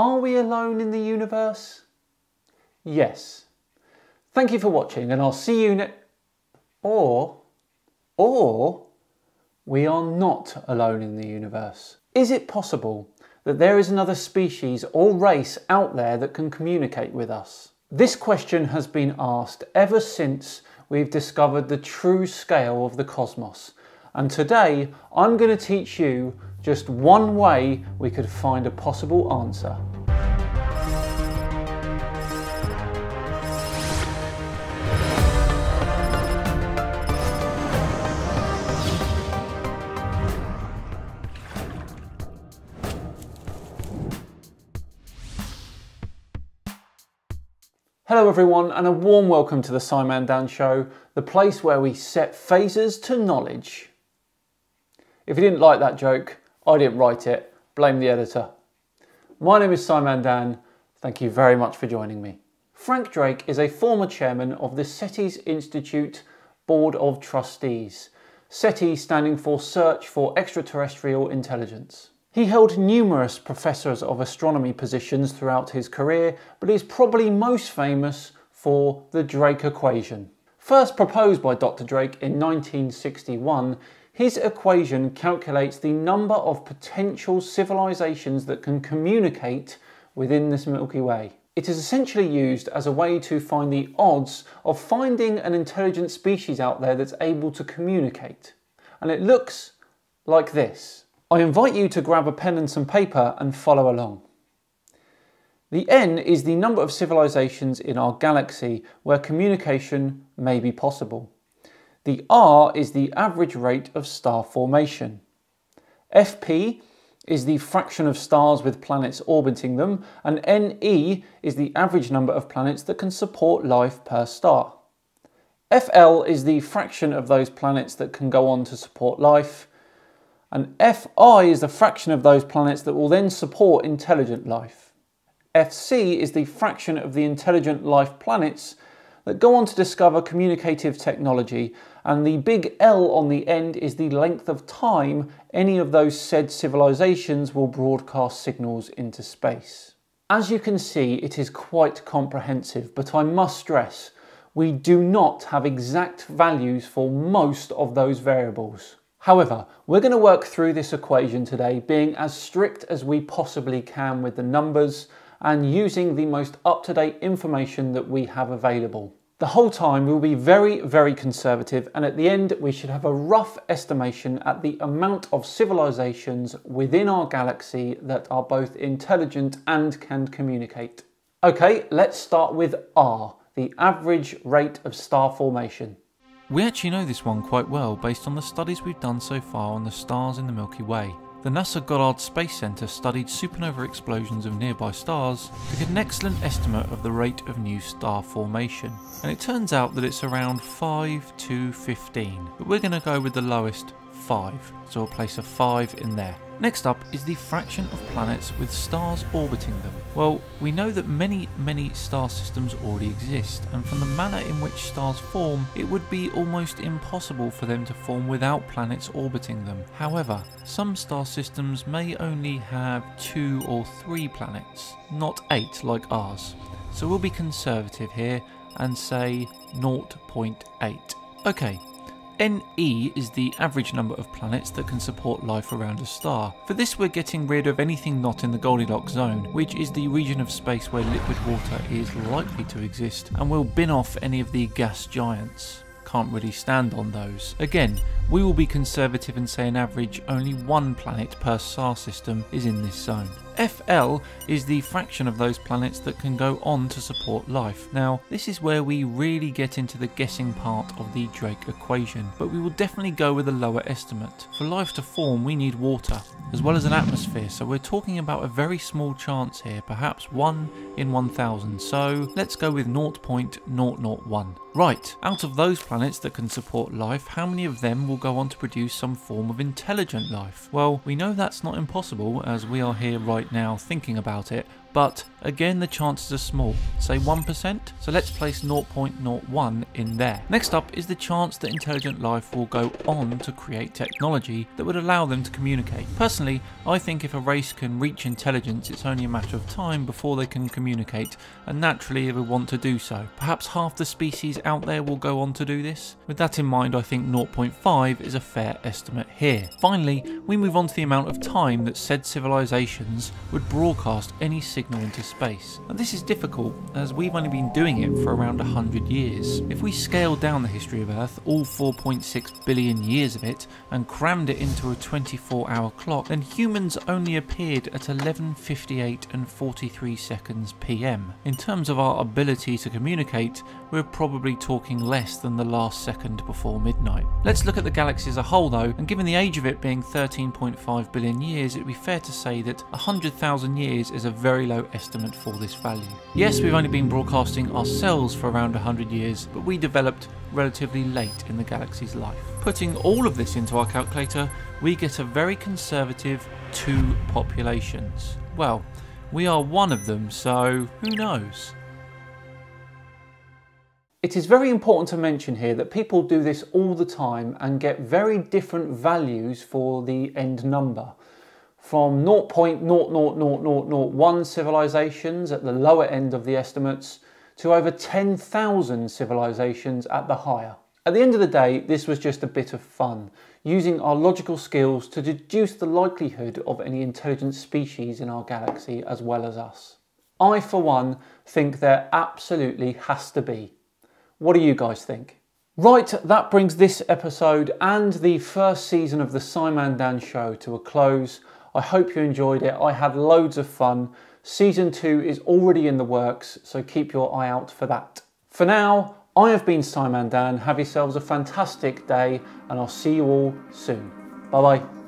Are we alone in the universe? Yes. Thank you for watching and I'll see you next... Or, or, we are not alone in the universe. Is it possible that there is another species or race out there that can communicate with us? This question has been asked ever since we've discovered the true scale of the cosmos. And today I'm going to teach you just one way we could find a possible answer. Hello everyone and a warm welcome to the SciManDan Show, the place where we set phases to knowledge. If you didn't like that joke, I didn't write it, blame the editor. My name is SciManDan, thank you very much for joining me. Frank Drake is a former chairman of the SETI's Institute Board of Trustees, SETI standing for Search for Extraterrestrial Intelligence. He held numerous professors of astronomy positions throughout his career, but is probably most famous for the Drake equation. First proposed by Dr. Drake in 1961, his equation calculates the number of potential civilizations that can communicate within this Milky Way. It is essentially used as a way to find the odds of finding an intelligent species out there that's able to communicate. And it looks like this. I invite you to grab a pen and some paper and follow along. The N is the number of civilizations in our galaxy where communication may be possible. The R is the average rate of star formation. FP is the fraction of stars with planets orbiting them, and NE is the average number of planets that can support life per star. FL is the fraction of those planets that can go on to support life, and Fi is the fraction of those planets that will then support intelligent life. Fc is the fraction of the intelligent life planets that go on to discover communicative technology, and the big L on the end is the length of time any of those said civilizations will broadcast signals into space. As you can see, it is quite comprehensive, but I must stress, we do not have exact values for most of those variables. However, we're going to work through this equation today being as strict as we possibly can with the numbers and using the most up-to-date information that we have available. The whole time we'll be very, very conservative and at the end we should have a rough estimation at the amount of civilizations within our galaxy that are both intelligent and can communicate. Okay, let's start with R, the average rate of star formation. We actually know this one quite well based on the studies we've done so far on the stars in the Milky Way. The NASA Goddard Space Center studied supernova explosions of nearby stars to get an excellent estimate of the rate of new star formation. And it turns out that it's around 5 to 15, but we're going to go with the lowest 5, so we'll place a 5 in there. Next up is the fraction of planets with stars orbiting them. Well, we know that many, many star systems already exist, and from the manner in which stars form, it would be almost impossible for them to form without planets orbiting them. However, some star systems may only have two or three planets, not eight like ours. So we'll be conservative here and say 0.8. Okay, NE is the average number of planets that can support life around a star. For this we're getting rid of anything not in the Goldilocks zone, which is the region of space where liquid water is likely to exist, and we'll bin off any of the gas giants can't really stand on those. Again, we will be conservative and say an average only one planet per star system is in this zone. FL is the fraction of those planets that can go on to support life. Now, this is where we really get into the guessing part of the Drake equation, but we will definitely go with a lower estimate. For life to form, we need water, as well as an atmosphere, so we're talking about a very small chance here, perhaps 1 in 1000, so let's go with 0.001. Right, out of those planets that can support life, how many of them will go on to produce some form of intelligent life? Well, we know that's not impossible as we are here right now thinking about it, but again the chances are small, say 1%, so let's place 0.01 in there. Next up is the chance that intelligent life will go on to create technology that would allow them to communicate. Personally, I think if a race can reach intelligence it's only a matter of time before they can communicate, and naturally they will want to do so. Perhaps half the species out there will go on to do this? With that in mind I think 0.5 is a fair estimate here. Finally, we move on to the amount of time that said civilizations would broadcast any signal into space. And this is difficult as we've only been doing it for around 100 years. If we scaled down the history of Earth, all 4.6 billion years of it, and crammed it into a 24 hour clock, then humans only appeared at 11.58 and 43 seconds PM. In terms of our ability to communicate, we're probably talking less than the last second before midnight. Let's look at the galaxy as a whole though, and given the age of it being 13.5 billion years, it would be fair to say that 100,000 years is a very low estimate for this value. Yes, we've only been broadcasting ourselves for around 100 years, but we developed relatively late in the galaxy's life. Putting all of this into our calculator, we get a very conservative two populations. Well, we are one of them, so who knows? It is very important to mention here that people do this all the time and get very different values for the end number. From 0.00001 civilizations at the lower end of the estimates to over 10,000 civilizations at the higher. At the end of the day, this was just a bit of fun, using our logical skills to deduce the likelihood of any intelligent species in our galaxy as well as us. I, for one, think there absolutely has to be. What do you guys think? Right, that brings this episode and the first season of the SciManDan Show to a close. I hope you enjoyed it. I had loads of fun. Season 2 is already in the works, so keep your eye out for that. For now, I have been SciManDan. Have yourselves a fantastic day, and I'll see you all soon. Bye bye.